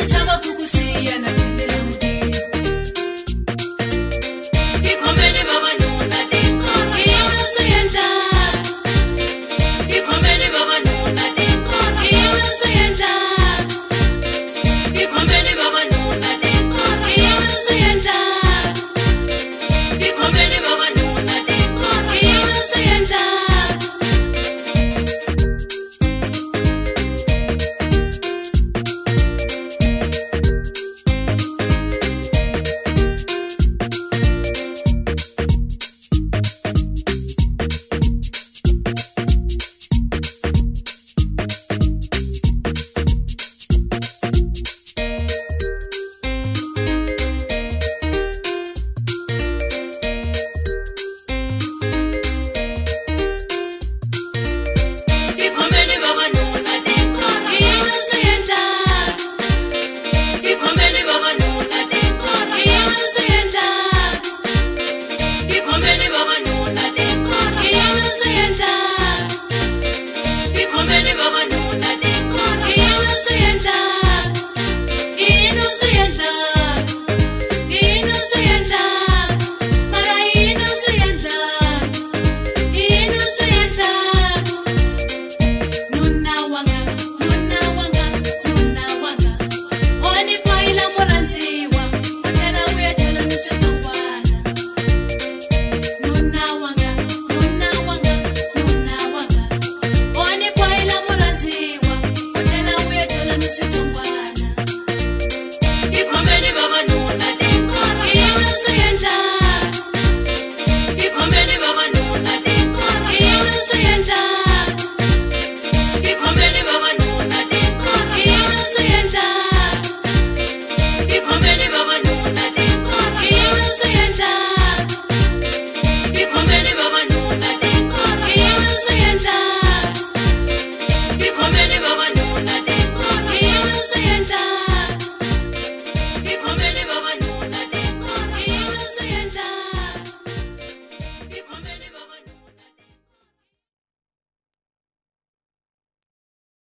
tichava kukusiyana tiberemuti